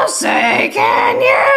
I'll say, can you?